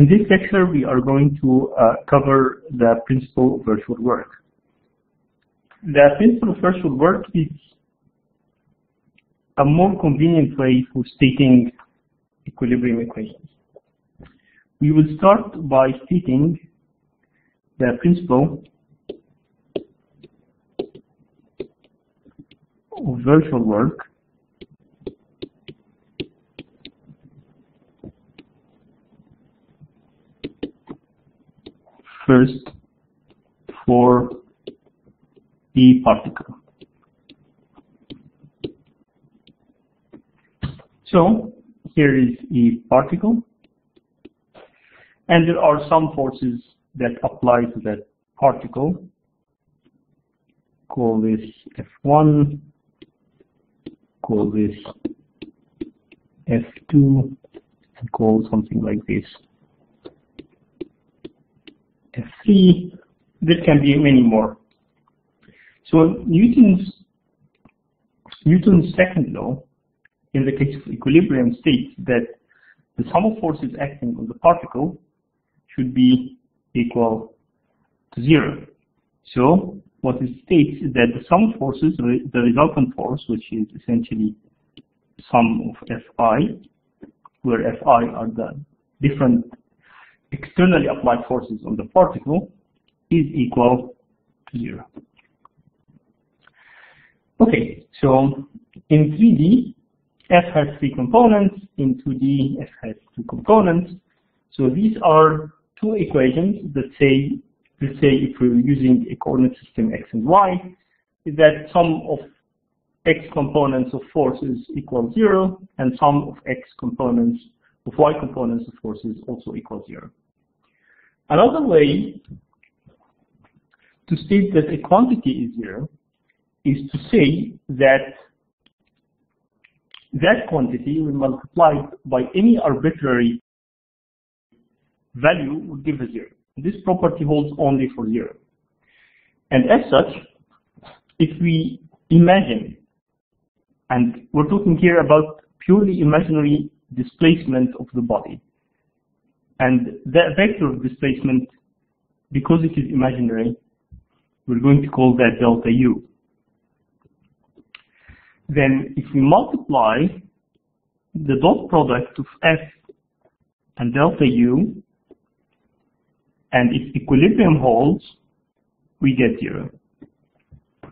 In this lecture, we are going to uh, cover the principle of virtual work. The principle of virtual work is a more convenient way for stating equilibrium equations. We will start by stating the principle of virtual work first for the particle. So here is a particle and there are some forces that apply to that particle. Call this F1, call this F2, and call something like this F3. There can be many more. So Newton's Newton's second law, in the case of equilibrium, states that the sum of forces acting on the particle should be equal to zero. So what it states is that the sum of forces, the resultant force, which is essentially sum of Fi, where Fi are the different externally applied forces on the particle, is equal to zero. Okay, so in 3D, F has three components, in 2D, F has two components. So these are two equations that say, let's say if we're using a coordinate system x and y, that sum of x components of forces equals zero, and sum of x components of y components of forces also equals zero. Another way to state that a quantity is zero is to say that that quantity when multiplied by any arbitrary value would give a zero. This property holds only for zero. And as such, if we imagine, and we're talking here about purely imaginary displacement of the body, and that vector of displacement, because it is imaginary, we're going to call that delta u. Then if we multiply the dot product of f and delta u and if equilibrium holds, we get zero,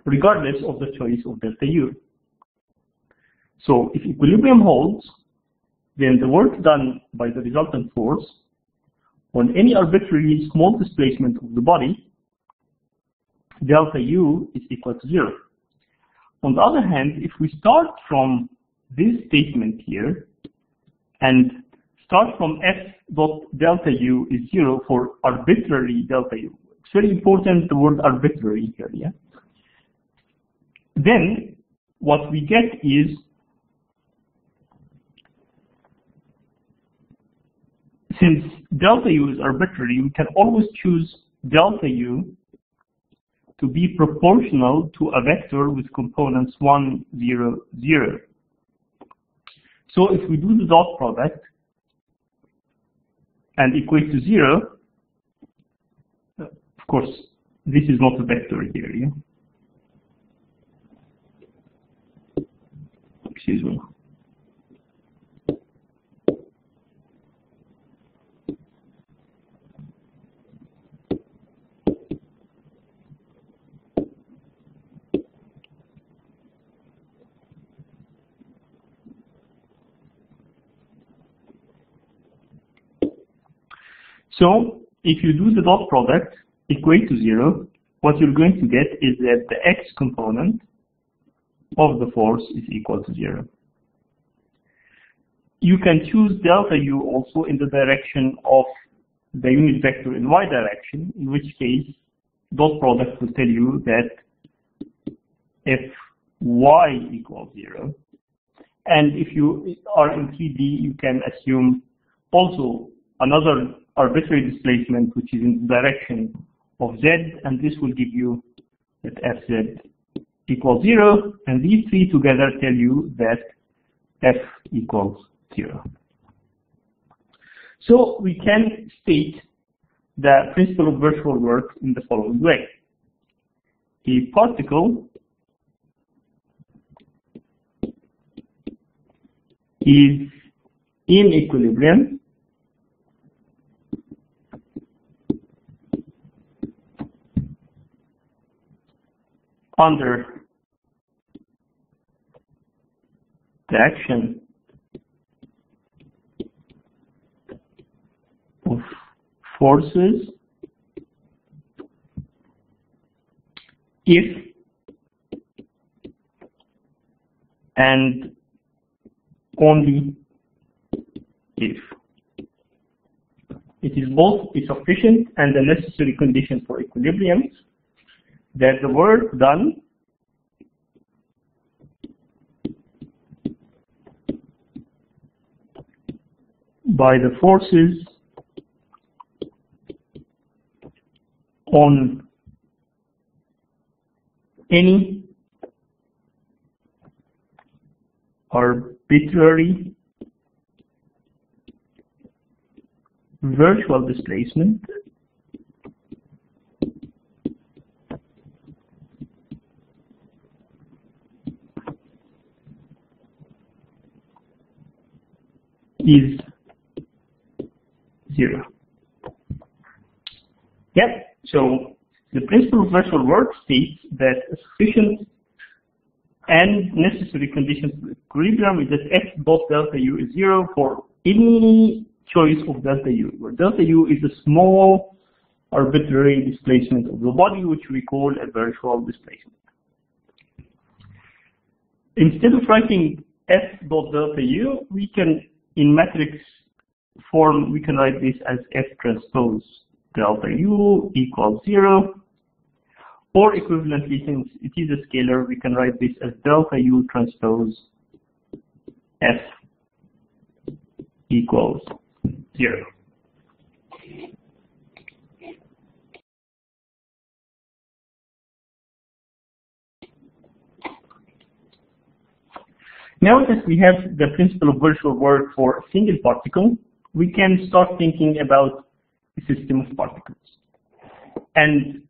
regardless of the choice of delta U. So if equilibrium holds, then the work done by the resultant force on any arbitrarily small displacement of the body, delta U is equal to zero. On the other hand, if we start from this statement here and start from f dot delta u is zero for arbitrary delta u. It's very important the word arbitrary here, yeah? Then what we get is since delta u is arbitrary, we can always choose delta u to be proportional to a vector with components 1, 0, 0. So if we do the dot product, and equate to zero, of course, this is not a vector here. Yeah? Excuse me. So if you do the dot product equate to zero, what you're going to get is that the x component of the force is equal to zero. You can choose delta u also in the direction of the unit vector in y direction, in which case dot product will tell you that if y equals zero, and if you are in 3D, you can assume also another arbitrary displacement, which is in the direction of z, and this will give you that fz equals 0, and these three together tell you that f equals 0. So we can state the principle of virtual work in the following way. A particle is in equilibrium under the action of forces if and only if. It is both a sufficient and a necessary condition for equilibrium that the work done by the forces on any arbitrary virtual displacement is zero. Yep, so the principle of virtual work states that a sufficient and necessary condition for equilibrium is that f dot delta u is zero for any choice of delta u, where delta u is a small arbitrary displacement of the body, which we call a virtual displacement. Instead of writing f dot delta u, we can, in matrix form, we can write this as f transpose delta u equals zero. Or equivalently, since it is a scalar, we can write this as delta u transpose f equals zero. Now that we have the principle of virtual work for a single particle, we can start thinking about a system of particles. And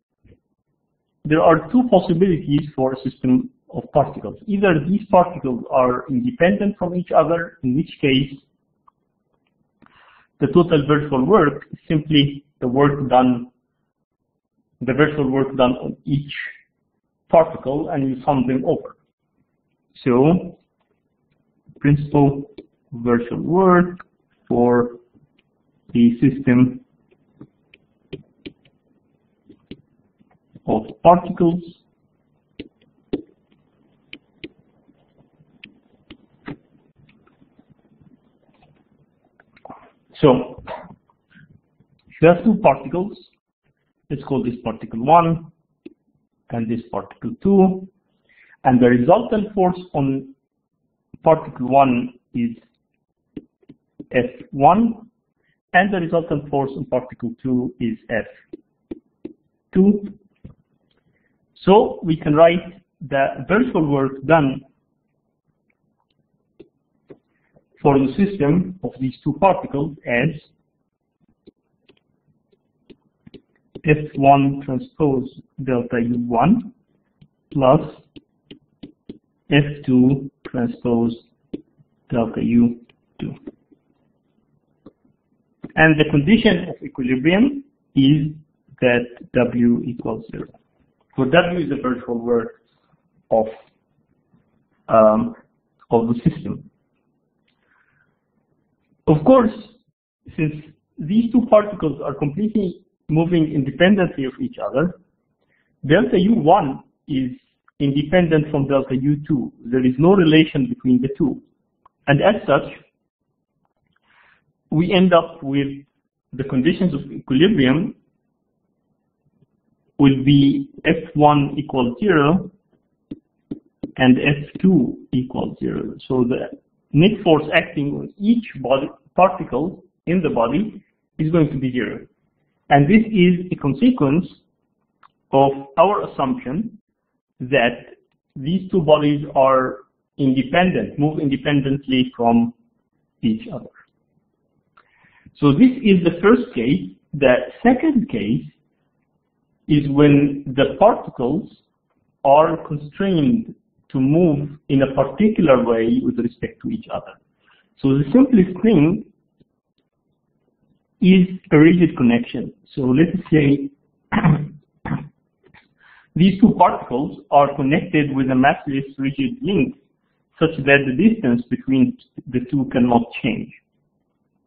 there are two possibilities for a system of particles. Either these particles are independent from each other, in which case the total virtual work is simply the work done, the virtual work done on each particle, and you sum them over. So, principle virtual work for the system of particles. So, you have two particles, let's call this particle 1 and this particle 2, and the resultant force on particle 1 is F1, and the resultant force on particle 2 is F2. So we can write the virtual work done for the system of these two particles as F1 transpose delta U1 plus F2 transpose delta U2. And the condition of equilibrium is that W equals zero. So W is the virtual work of um, of the system. Of course, since these two particles are completely moving independently of each other, delta U1 is independent from delta U2. There is no relation between the two. And as such, we end up with the conditions of equilibrium will be F1 equals 0 and F2 equals 0. So the net force acting on each body, particle in the body is going to be 0. And this is a consequence of our assumption that these two bodies are independent, move independently from each other. So this is the first case. The second case is when the particles are constrained to move in a particular way with respect to each other. So the simplest thing is a rigid connection. So let's say these two particles are connected with a massless rigid link such that the distance between the two cannot change.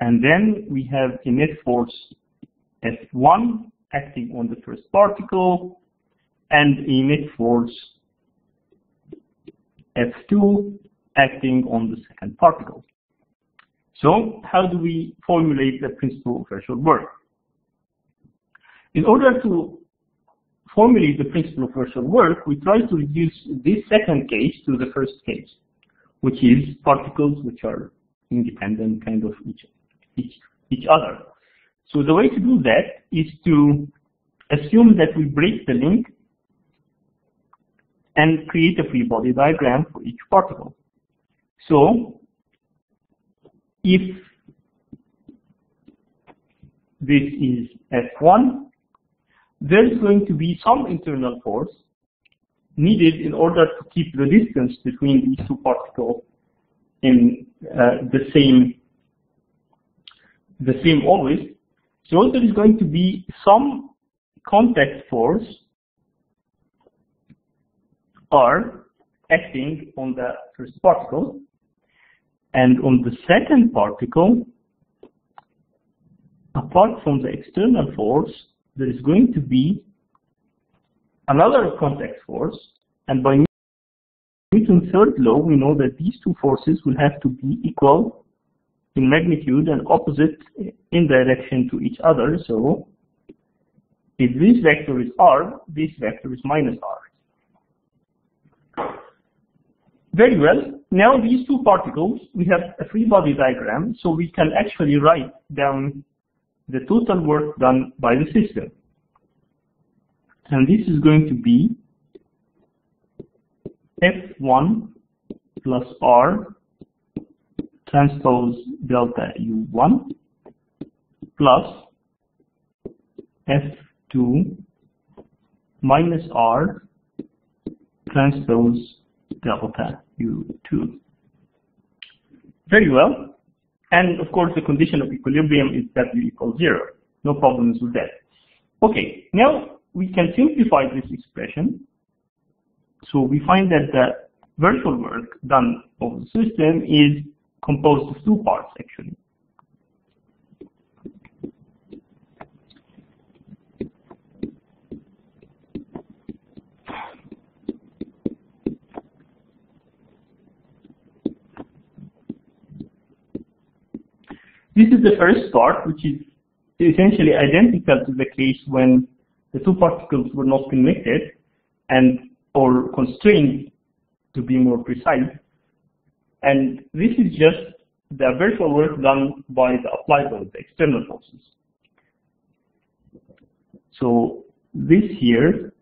And then we have a net force F1 acting on the first particle and a net force F2 acting on the second particle. So how do we formulate the principle of virtual work? In order to formulate the principle of virtual work, we try to reduce this second case to the first case, which is particles which are independent kind of each, each, each other. So the way to do that is to assume that we break the link and create a free body diagram for each particle. So if this is F1, there is going to be some internal force needed in order to keep the distance between these two particles in uh, the same the same always. So there is going to be some contact force R acting on the first particle and on the second particle apart from the external force there is going to be another contact force and by Newton's third law we know that these two forces will have to be equal in magnitude and opposite in direction to each other so if this vector is r, this vector is minus r. Very well. Now these two particles, we have a free body diagram, so we can actually write down the total work done by the system. And this is going to be F1 plus R transpose delta U1 plus F2 minus R transpose delta U2. Very well. And of course, the condition of equilibrium is W equals zero. No problems with that. Okay, now we can simplify this expression. So we find that the virtual work done of the system is composed of two parts actually. This is the first part, which is essentially identical to the case when the two particles were not connected and or constrained to be more precise. And this is just the virtual work done by the applied load, the external forces. So this here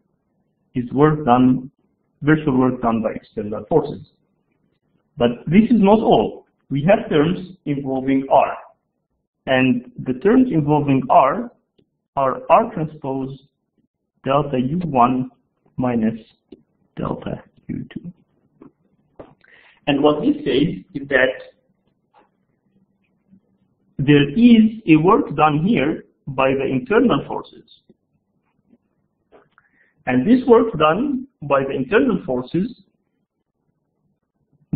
is work done, virtual work done by external forces. But this is not all. We have terms involving R. And the terms involving R are R transpose delta U1 minus delta U2. And what this says is that there is a work done here by the internal forces. And this work done by the internal forces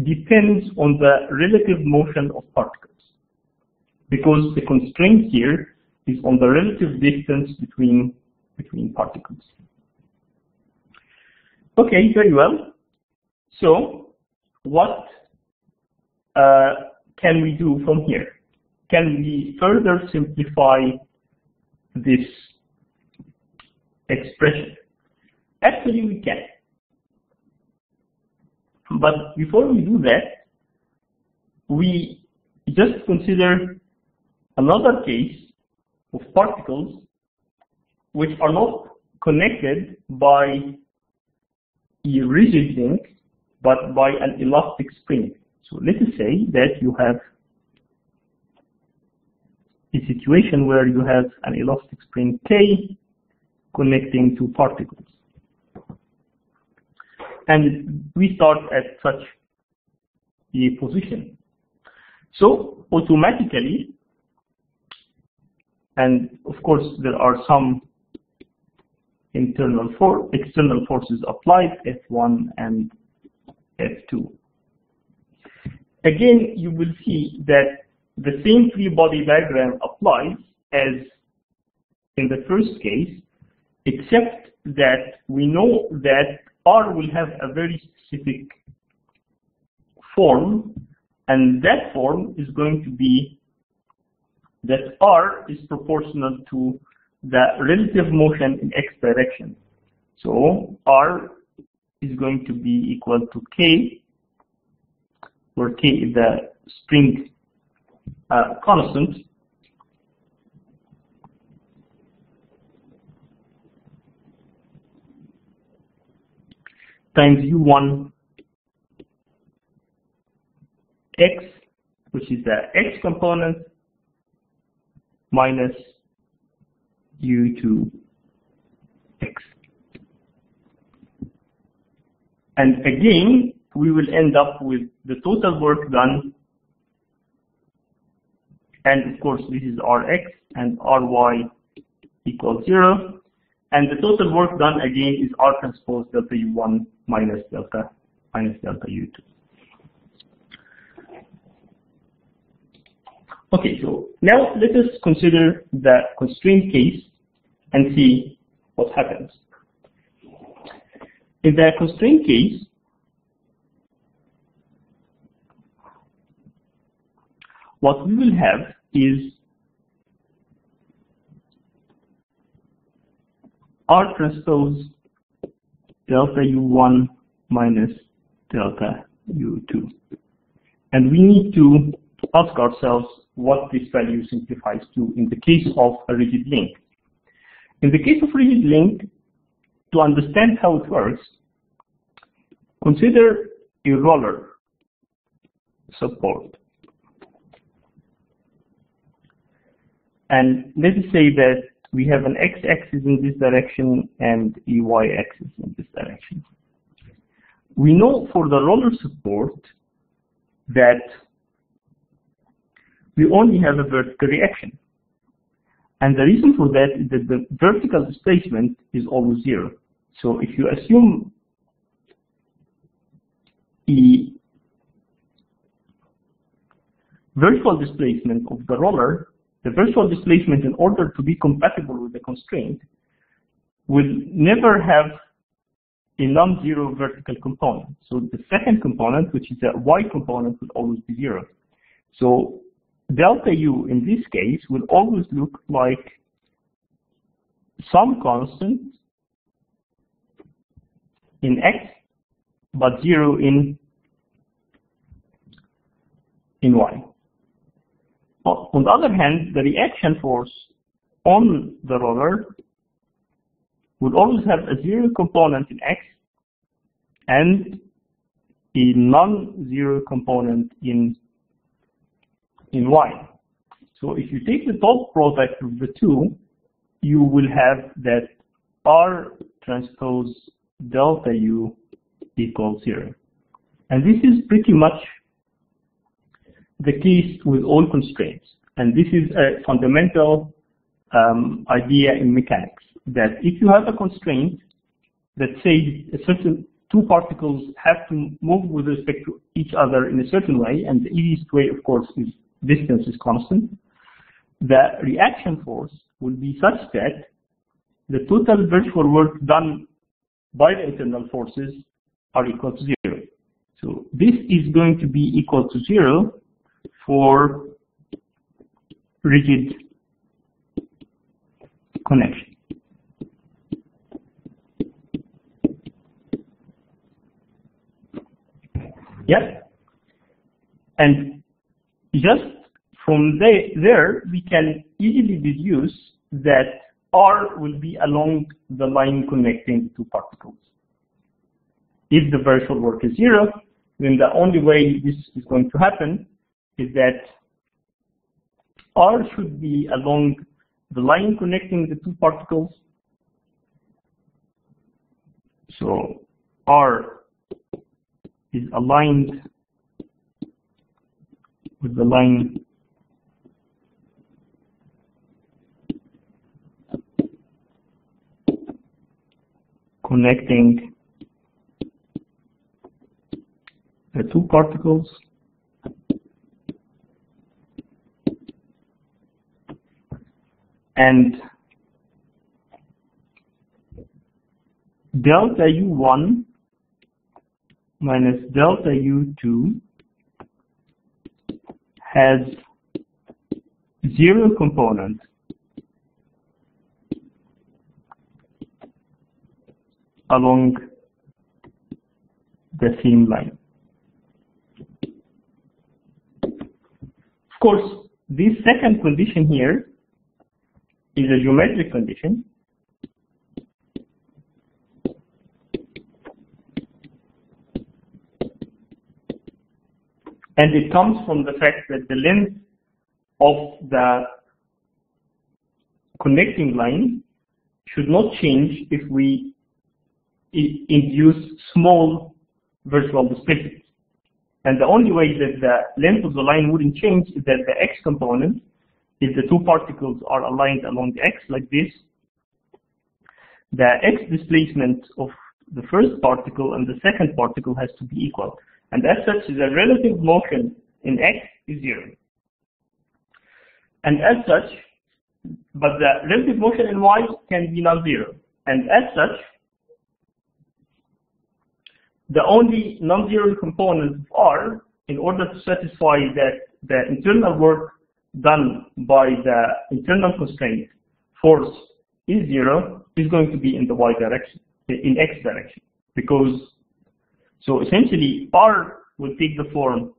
depends on the relative motion of particles because the constraint here is on the relative distance between between particles. Okay, very well. So, what uh, can we do from here? Can we further simplify this expression? Actually, we can. But before we do that, we just consider another case of particles which are not connected by a rigid link but by an elastic spring. So let us say that you have a situation where you have an elastic spring K connecting two particles. And we start at such a position. So automatically, and of course there are some internal for external forces applied, F1 and F2. Again, you will see that the same free body diagram applies as in the first case, except that we know that R will have a very specific form, and that form is going to be that R is proportional to the relative motion in x direction. So R is going to be equal to K, where K is the spring uh, constant, times u1 x, which is the x component, minus u2 x. And again, we will end up with the total work done. And of course, this is Rx and Ry equals 0. And the total work done again is R transpose delta U1 minus delta minus delta U2. Okay, so now let us consider the constraint case and see what happens. In the constraint case, what we will have is R transpose delta U1 minus delta U2. And we need to ask ourselves what this value simplifies to in the case of a rigid link. In the case of rigid link, to understand how it works, consider a roller support. And let's say that we have an x-axis in this direction and a y-axis in this direction. We know for the roller support that we only have a vertical reaction. And the reason for that is that the vertical displacement is always zero. So if you assume a vertical displacement of the roller, the vertical displacement in order to be compatible with the constraint will never have a non-zero vertical component. So the second component, which is a y component, will always be zero. So delta u in this case will always look like some constant in x, but zero in in y. On the other hand, the reaction force on the roller would always have a zero component in x and a non-zero component in in y. So if you take the dot product of the two, you will have that R transpose delta U equals zero. And this is pretty much the case with all constraints. And this is a fundamental um, idea in mechanics, that if you have a constraint that says a certain two particles have to move with respect to each other in a certain way, and the easiest way, of course, is distance is constant, the reaction force will be such that the total virtual work done by the internal forces are equal to zero. So this is going to be equal to zero for rigid connection. Yes? And just from there, we can easily deduce that R will be along the line connecting the two particles. If the virtual work is zero, then the only way this is going to happen is that R should be along the line connecting the two particles. So R is aligned with the line connecting the two particles. And delta U1 minus delta U2 has zero component along the seam line. Of course, this second condition here is a geometric condition. And it comes from the fact that the length of the connecting line should not change if we induce small virtual displacements. And the only way that the length of the line wouldn't change is that the x component, if the two particles are aligned along x like this, the x displacement of the first particle and the second particle has to be equal. And as such, the relative motion in x is zero. And as such, but the relative motion in y can be non-zero. And as such, the only non-zero component of R, in order to satisfy that the internal work done by the internal constraint force is zero, is going to be in the y direction, in x direction. Because, so essentially, R will take the form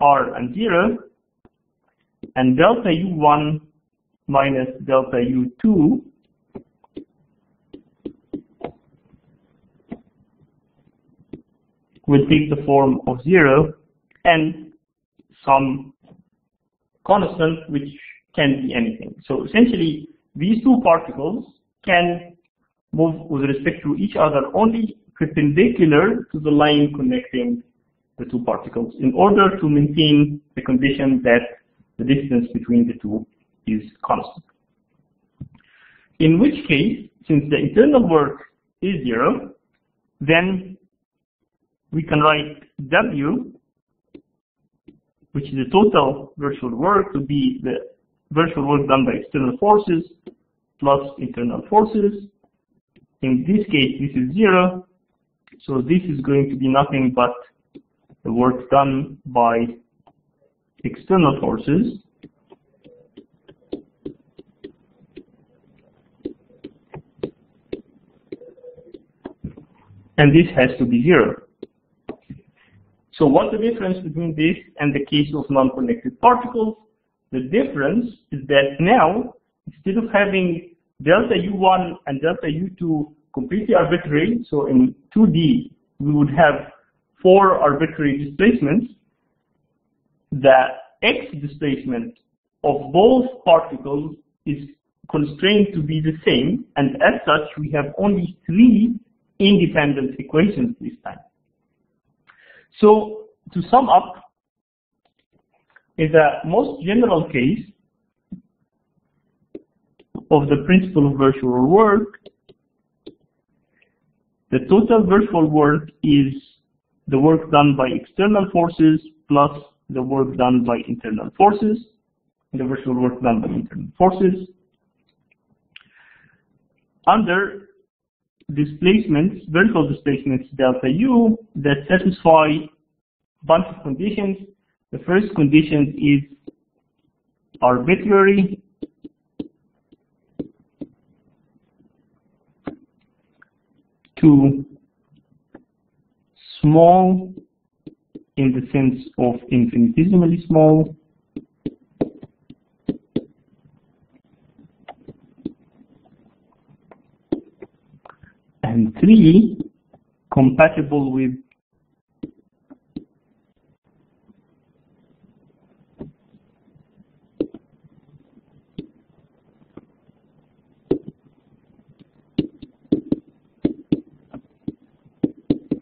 R and zero, and delta U1 minus delta U2 will take the form of zero and some constant which can be anything. So essentially, these two particles can move with respect to each other only perpendicular to the line connecting the two particles in order to maintain the condition that the distance between the two is constant. In which case, since the internal work is zero, then we can write W, which is the total virtual work, to be the virtual work done by external forces plus internal forces. In this case, this is zero. So this is going to be nothing but the work done by external forces. And this has to be zero. So what's the difference between this and the case of non-connected particles? The difference is that now, instead of having delta U1 and delta U2 completely arbitrary, so in 2D, we would have four arbitrary displacements, the x displacement of both particles is constrained to be the same, and as such, we have only three independent equations this time. So to sum up, in the most general case of the principle of virtual work, the total virtual work is the work done by external forces plus the work done by internal forces, the virtual work done by internal forces. Under displacements, virtual displacements delta U that satisfy bunch of conditions. The first condition is arbitrary. To small in the sense of infinitesimally small. And three, compatible with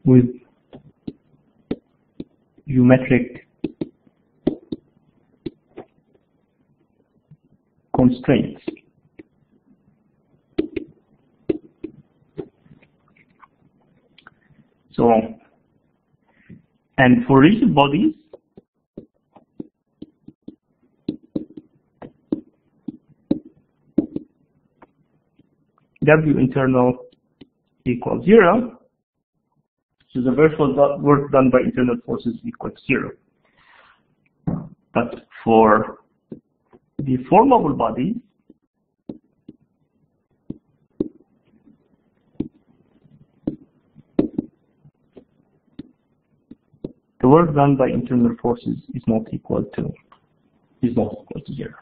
with geometric constraints. So, and for rigid bodies, W internal equals zero, so the virtual work done by internal forces equals zero. But for the formable bodies, the work done by internal forces is not equal to is not equal to zero.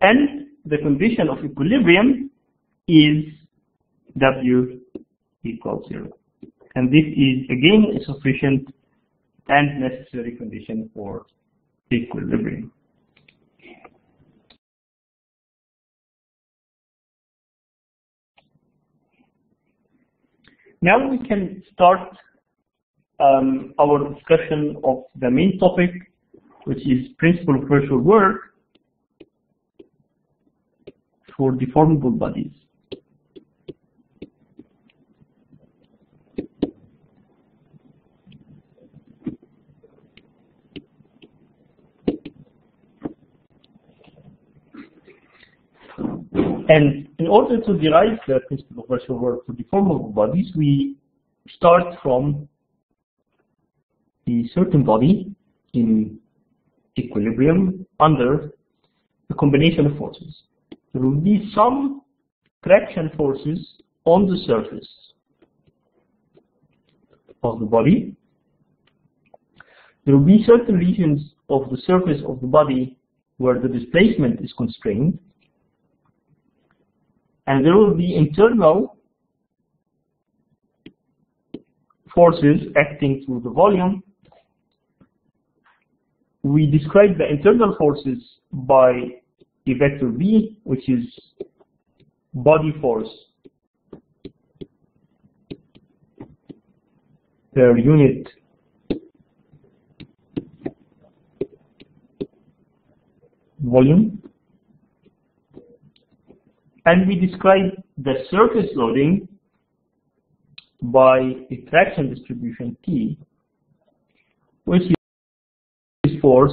And the condition of equilibrium is W equals zero. And this is again a sufficient and necessary condition for equilibrium. Now we can start um, our discussion of the main topic, which is principle of virtual work for deformable bodies. And in order to derive the principle of virtual work for deformable bodies, we start from a certain body in equilibrium under a combination of forces. There will be some traction forces on the surface of the body. There will be certain regions of the surface of the body where the displacement is constrained. And there will be internal forces acting through the volume we describe the internal forces by a vector B, which is body force per unit volume. And we describe the surface loading by a traction distribution T, which is force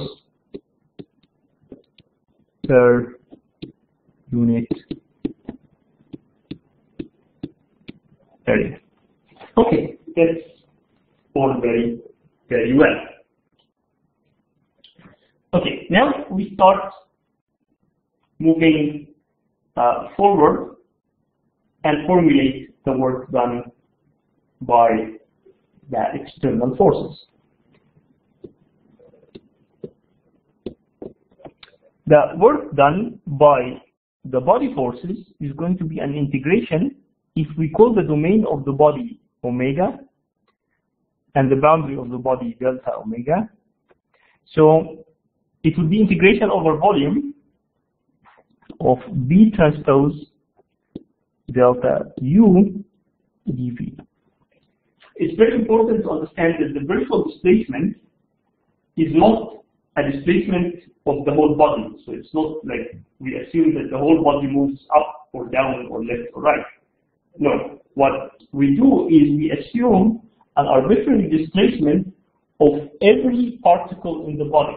per unit area. Okay, that's all very, very well. Okay, now we start moving Uh, forward and formulate the work done by the external forces. The work done by the body forces is going to be an integration if we call the domain of the body omega and the boundary of the body delta omega. So it would be integration over volume of B transpose delta U dV. It's very important to understand that the virtual displacement is not a displacement of the whole body. So it's not like we assume that the whole body moves up or down or left or right. No. What we do is we assume an arbitrary displacement of every particle in the body.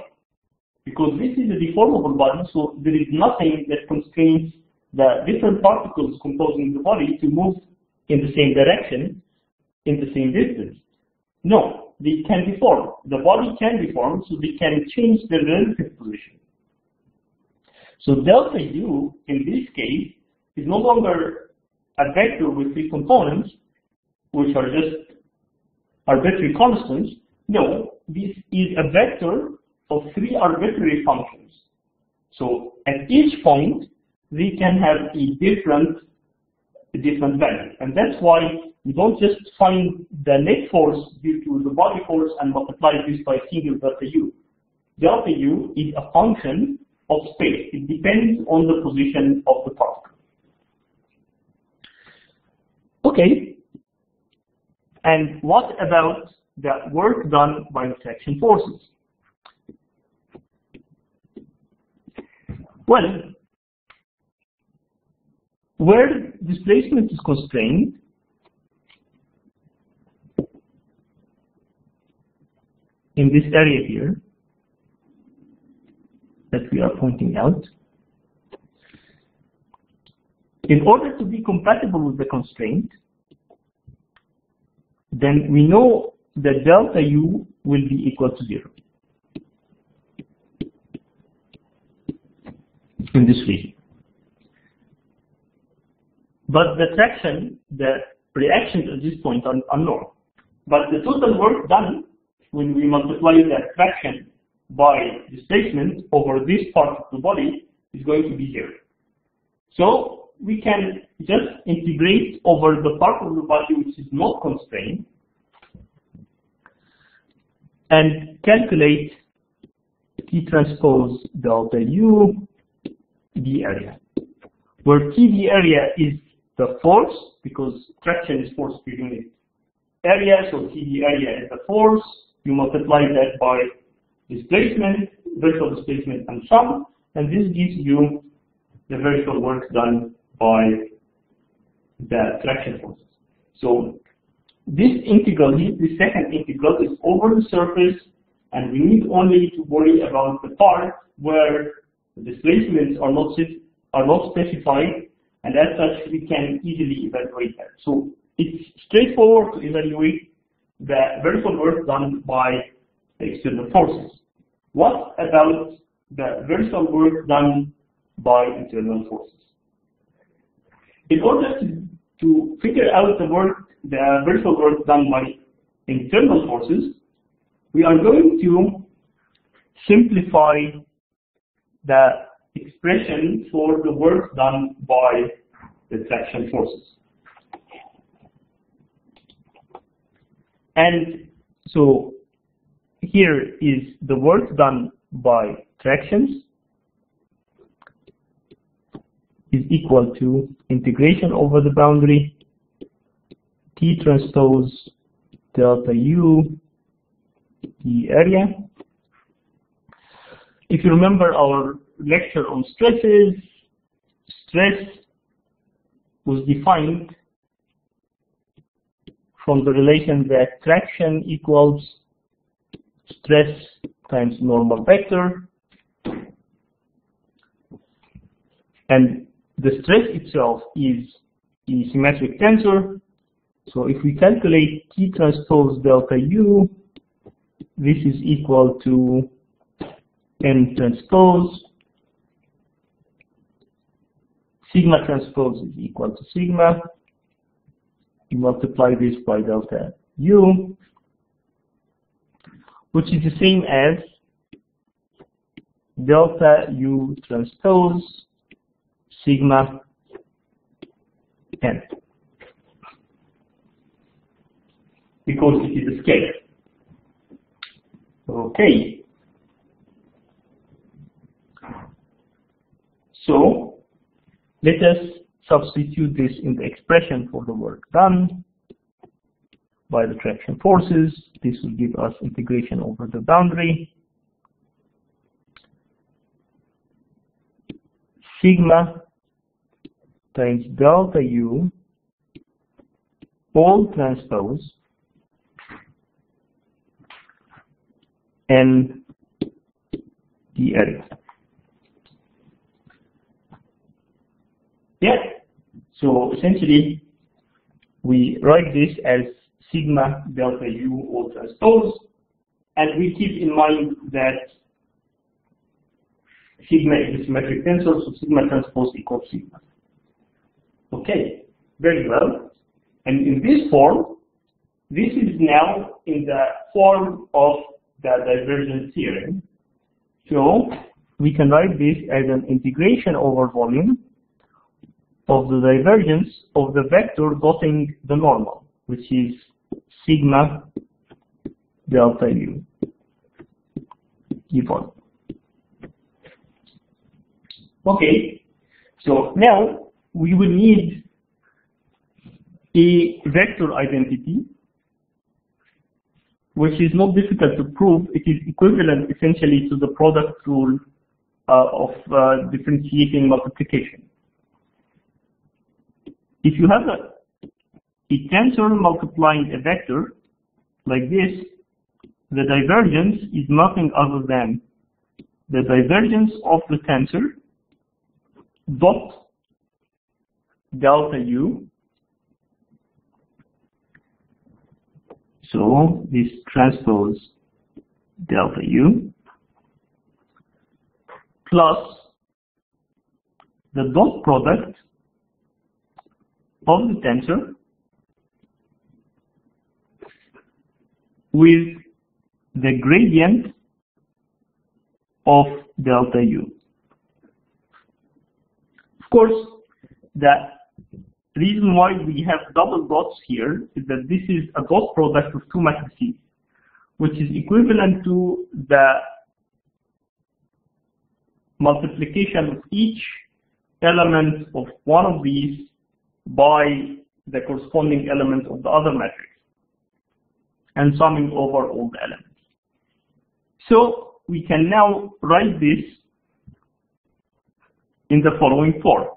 Because this is a deformable body, so there is nothing that constrains the different particles composing the body to move in the same direction, in the same distance. No, they can deform. The body can deform, so they can change their relative position. So delta U, in this case, is no longer a vector with three components, which are just arbitrary constants. No, this is a vector of three arbitrary functions. So at each point, we can have a different, a different value. And that's why we don't just find the net force due to the body force and multiply this by single delta U. Delta U is a function of space. It depends on the position of the particle. Okay. And what about the work done by the traction forces? Well, where displacement is constrained, in this area here, that we are pointing out, in order to be compatible with the constraint, then we know that delta U will be equal to zero. In this region. But the traction, the reactions at this point are unknown. But the total work done when we multiply the traction by displacement over this part of the body is going to be zero. So we can just integrate over the part of the body which is not constrained and calculate T transpose delta U d area, where T d area is the force, because traction is force per unit area, so T d area is the force, you multiply that by displacement, virtual displacement and sum, and this gives you the virtual work done by the traction forces. So this integral, the second integral is over the surface, and we need only to worry about the part where the displacements are not, are not specified, and as such we can easily evaluate that. So it's straightforward to evaluate the virtual work done by the external forces. What about the virtual work done by internal forces? In order to, to figure out the work the virtual work done by internal forces, we are going to simplify the expression for the work done by the traction forces. And so here is the work done by tractions is equal to integration over the boundary T transpose delta U the area. If you remember our lecture on stresses, stress was defined from the relation that traction equals stress times normal vector. And the stress itself is a symmetric tensor so if we calculate T transpose delta U, this is equal to N transpose. Sigma transpose is equal to sigma. You multiply this by delta U, which is the same as delta U transpose sigma N. because it is a scalar. Okay. So let us substitute this in the expression for the work done by the traction forces. This will give us integration over the boundary. Sigma times delta U all transpose and the area. Yeah. So essentially, we write this as sigma delta u all transpose, and we keep in mind that sigma is a symmetric tensor, so sigma transpose equals sigma. Okay, very well. And in this form, this is now in the form of the divergence theorem. So we can write this as an integration over volume of the divergence of the vector dotting the normal, which is sigma delta u given. Okay, so now we will need a vector identity which is not difficult to prove. It is equivalent essentially to the product rule uh, of uh, differentiating multiplication. If you have a, a tensor multiplying a vector like this, the divergence is nothing other than the divergence of the tensor dot delta u. So this transpose delta u plus the dot product of the tensor with the gradient of delta u. Of course, the reason why we have double dots here is that this is a dot product of two matrices, which is equivalent to the multiplication of each element of one of these by the corresponding element of the other matrix and summing over all the elements. So we can now write this in the following form.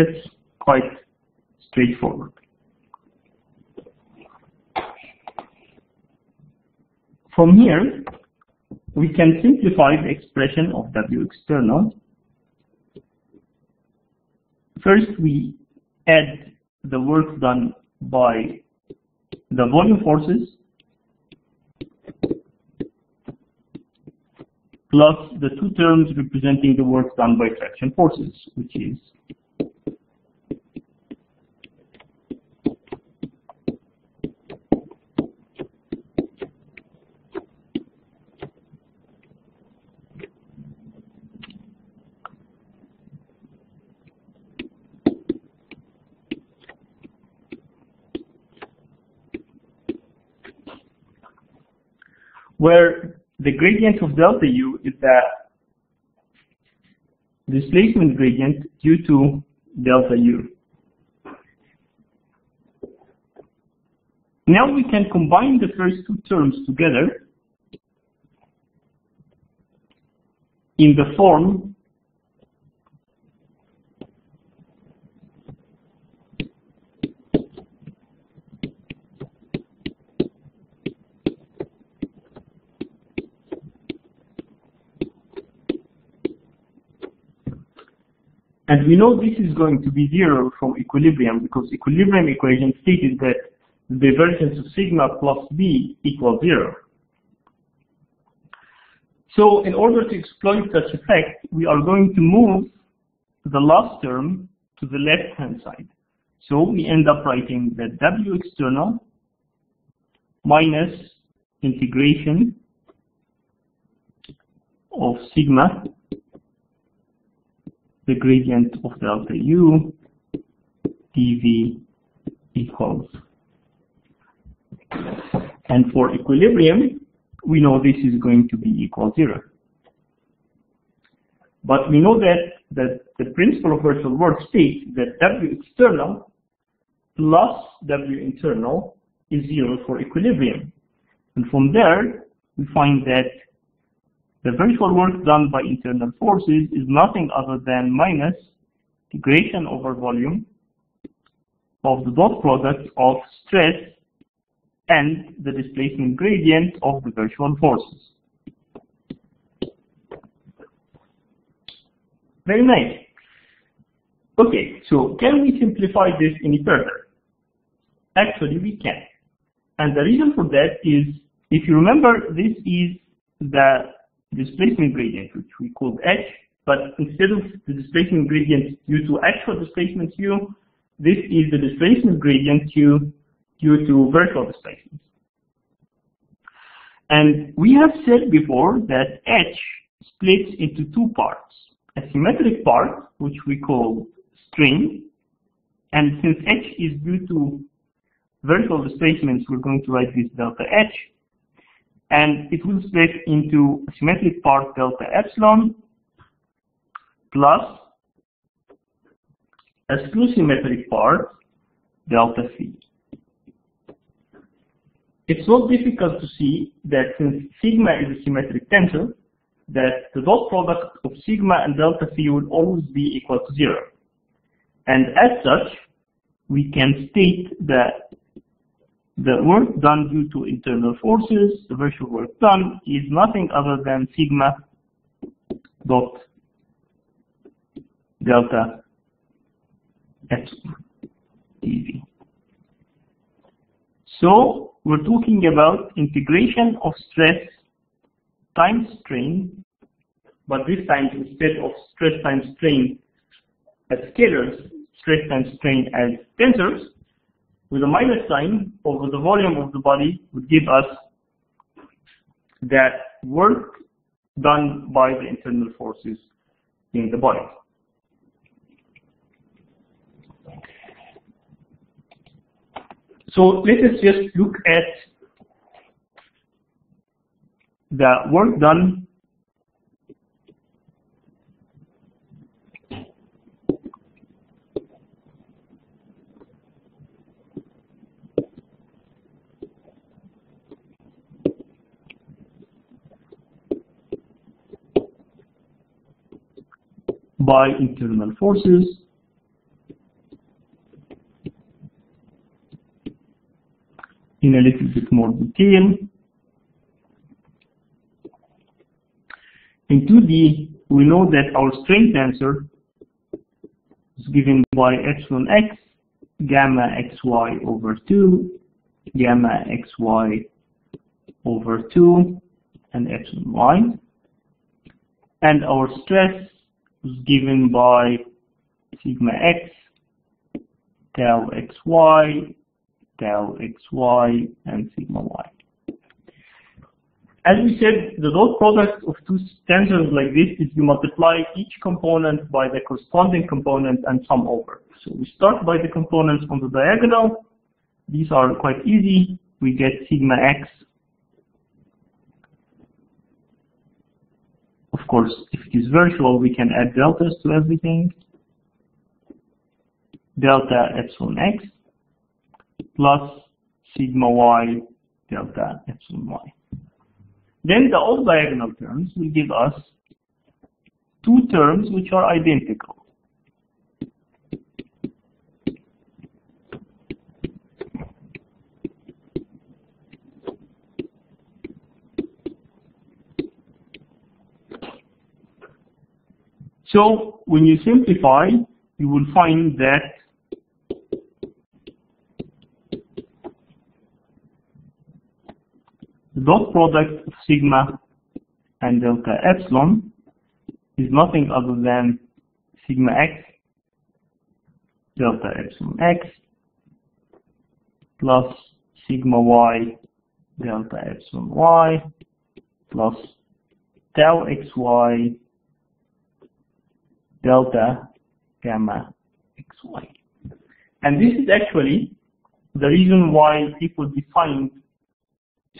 That's quite straightforward. From here, we can simplify the expression of W external. First, we add the work done by the volume forces plus the two terms representing the work done by traction forces, which is where the gradient of delta U is the displacement gradient due to delta U. Now we can combine the first two terms together in the form And we know this is going to be zero from equilibrium because equilibrium equation stated that the divergence of sigma plus b equals zero. So in order to exploit such effect, we are going to move the last term to the left-hand side. So we end up writing that W external minus integration of sigma the gradient of delta u dv equals. And for equilibrium, we know this is going to be equal zero. But we know that, that the principle of virtual work states that W external plus W internal is zero for equilibrium. And from there, we find that the virtual work done by internal forces is nothing other than minus integration over volume of the dot product of stress and the displacement gradient of the virtual forces. Very nice. Okay, so can we simplify this any further? Actually, we can. And the reason for that is, if you remember, this is the displacement gradient, which we called H, but instead of the displacement gradient due to actual displacement U, this is the displacement gradient due, due to virtual displacement. And we have said before that H splits into two parts. A symmetric part, which we call strain, and since H is due to virtual displacements, we're going to write this delta H, and it will split into symmetric part delta epsilon plus a skew-symmetric part delta phi. It's not difficult to see that since sigma is a symmetric tensor, that the dot product of sigma and delta phi would always be equal to zero. And as such, we can state that the work done due to internal forces, the virtual work done, is nothing other than sigma dot delta epsilon dv. So we're talking about integration of stress times strain, but this time instead of stress times strain as scalars, stress times strain as tensors, with a minus sign over the volume of the body would give us that work done by the internal forces in the body. So let us just look at the work done by internal forces in a little bit more detail. In 2D, we know that our strain tensor is given by epsilon x, gamma xy over 2, gamma xy over 2, and epsilon y. And our stress is given by sigma x, tau xy, tau xy, and sigma y. As we said, the dot product of two tensors like this is you multiply each component by the corresponding component and sum over. So we start by the components on the diagonal. These are quite easy. We get sigma x. Of course, if it is virtual, we can add deltas to everything. Delta epsilon x plus sigma y delta epsilon y. Then the off diagonal terms will give us two terms which are identical. So when you simplify, you will find that the dot product of sigma and delta epsilon is nothing other than sigma x delta epsilon x plus sigma y delta epsilon y plus tau xy delta gamma xy. And this is actually the reason why people defined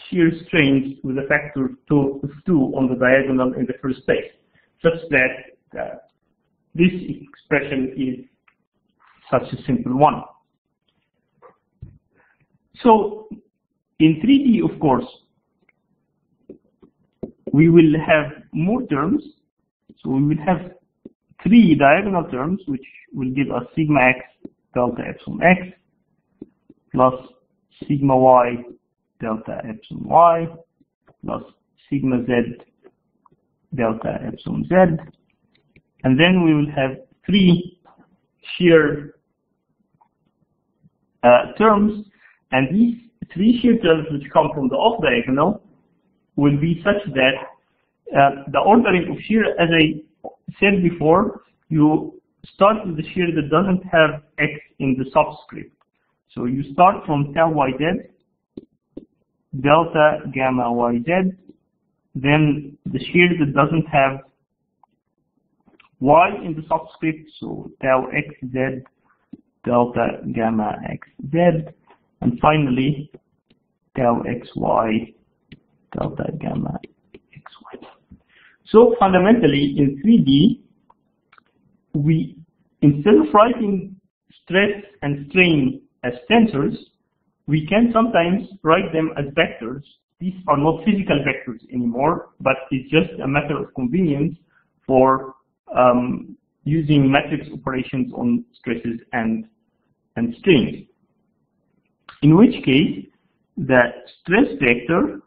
shear strains with a factor of 2 on the diagonal in the first place, such that uh, this expression is such a simple one. So in 3D, of course, we will have more terms. So we will have three diagonal terms, which will give us sigma x delta epsilon x plus sigma y delta epsilon y plus sigma z delta epsilon z. And then we will have three shear uh, terms, and these three shear terms which come from the off diagonal will be such that Uh, the ordering of shear, as I said before, you start with the shear that doesn't have x in the subscript. So you start from tau yz, delta gamma yz, then the shear that doesn't have y in the subscript, so tau xz, delta gamma xz, and finally tau xy, delta gamma. So fundamentally, in 3D, we instead of writing stress and strain as tensors, we can sometimes write them as vectors. These are not physical vectors anymore, but it's just a matter of convenience for um, using matrix operations on stresses and, and strains. In which case, the stress vector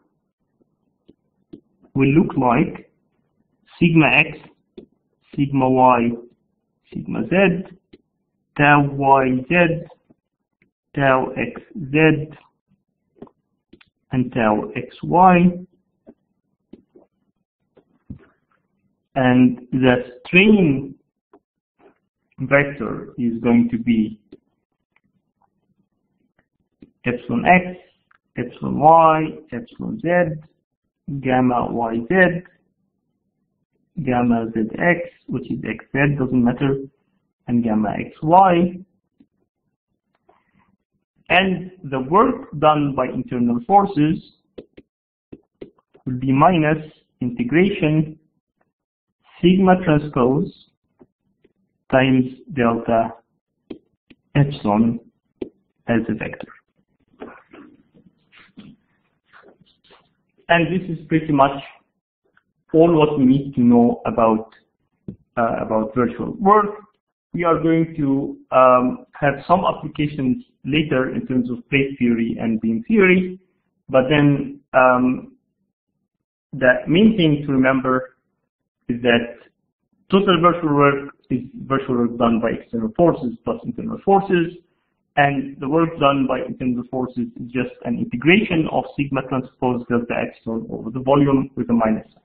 will look like sigma x, sigma y, sigma z, tau yz, tau xz, and tau xy. And the strain vector is going to be epsilon x, epsilon y, epsilon z, gamma yz, gamma zx, which is xz, doesn't matter, and gamma xy. And the work done by internal forces will be minus integration sigma transpose times delta epsilon as a vector. And this is pretty much all what we need to know about uh, about virtual work. We are going to um, have some applications later in terms of plate theory and beam theory, but then um, the main thing to remember is that total virtual work is virtual work done by external forces plus internal forces, and the work done by internal forces is just an integration of sigma transpose delta epsilon over the volume with a minus sign.